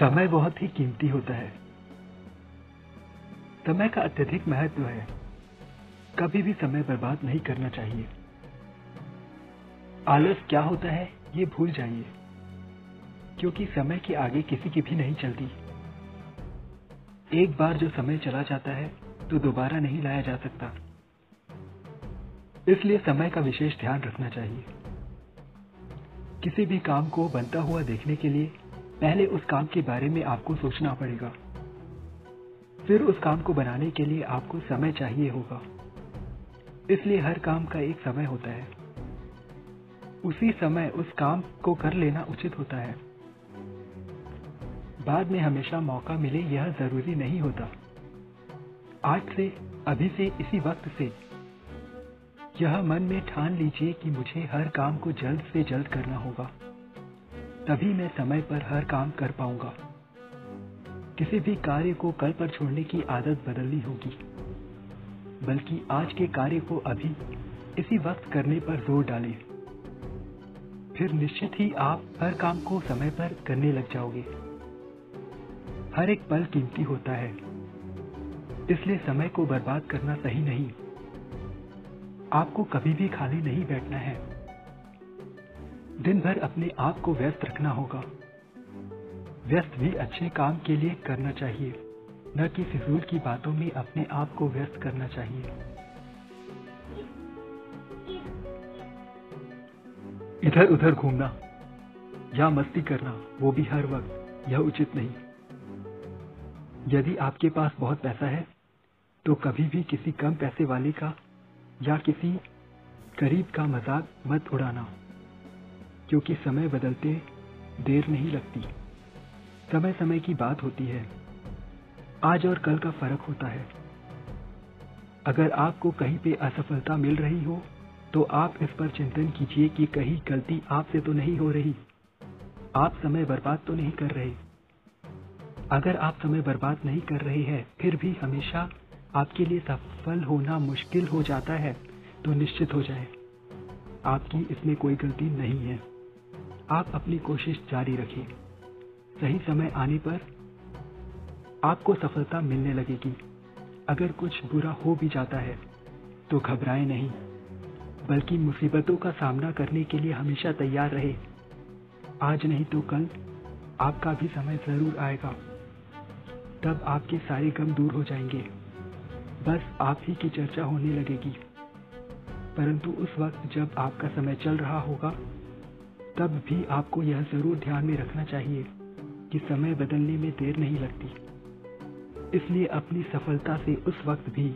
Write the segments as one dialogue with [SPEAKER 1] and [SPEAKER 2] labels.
[SPEAKER 1] समय बहुत ही कीमती होता है। समय का अत्यधिक महत्व है। कभी भी समय बर्बाद नहीं करना चाहिए। आलस क्या होता है, ये भूल जाइए। क्योंकि समय के आगे किसी की भी नहीं चलती। एक बार जो समय चला जाता है तो दोबारा नहीं लाया जा सकता। इसलिए समय का विशेष ध्यान रखना चाहिए। किसी भी काम को बनता हुआ देखने के लिए पहले उस काम के बारे में आपको सोचना पड़ेगा। फिर उस काम को बनाने के लिए आपको समय चाहिए होगा। इसलिए हर काम का एक समय होता है। उसी समय उस काम को कर लेना उचित होता है। बाद में हमेशा मौका मिले यह ज़रूरी नहीं होता। आज से, अभी से, इसी वक्त से। यह मन में ठान लीजिए कि मुझे हर काम को जल्द से जल्द करना होगा। तभी मैं समय पर हर काम कर पाऊँगा। किसी भी कार्य को कल पर छोड़ने की आदत बदलनी होगी, बल्कि आज के कार्य को अभी इसी वक्त करने पर ज़ोर डालें। फिर निश्चित ही आप हर काम को समय पर करने लग जाओगे। हर एक पल कीमती होता है, इसलिए समय को बर्बाद करना सही नहीं। आपको कभी भी खाली नहीं बैठना है। दिन भर अपने आप को व्यस्त रखना होगा। व्यस्त भी अच्छे काम के लिए करना चाहिए, न कि फिजूल की बातों में अपने आप को व्यस्त करना चाहिए। इधर उधर घूमना या मस्ती करना, वो भी हर वक्त, यह उचित नहीं। यदि आपके पास बहुत पैसा है तो कभी भी किसी कम पैसे वाले का या किसी गरीब का मज़ाक मत उड़ाना। क्योंकि समय बदलते देर नहीं लगती। समय समय की बात होती है। आज और कल का फ़र्क होता है। अगर आपको कहीं पे असफलता मिल रही हो तो आप इस पर चिंतन कीजिए कि कहीं गलती आपसे तो नहीं हो रही। आप समय बर्बाद तो नहीं कर रहे। अगर आप समय बर्बाद नहीं कर रहे हैं, फिर भी हमेशा आपके लिए सफल होना मुश्किल हो जाता है तो निश्चित हो जाए। आपकी इसमें कोई गलती नहीं है। आप अपनी कोशिश जारी रखें। सही समय आने पर आपको सफलता मिलने लगेगी। अगर कुछ बुरा हो भी जाता है तो घबराएँ नहीं, बल्कि मुसीबतों का सामना करने के लिए हमेशा तैयार रहे। आज नहीं तो कल आपका भी समय ज़रूर आएगा। तब आपके सारे गम दूर हो जाएँगे। बस आप ही की चर्चा होने लगेगी। परंतु उस वक्त जब आपका समय चल रहा होगा तब भी आपको यह ज़रूर ध्यान में रखना चाहिए कि समय बदलने में देर नहीं लगती। इसलिए अपनी सफलता से उस वक्त भी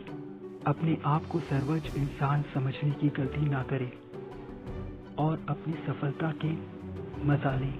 [SPEAKER 1] अपने आप को सर्वोच्च इंसान समझने की गलती ना करें और अपनी सफलता के मज़ा लें।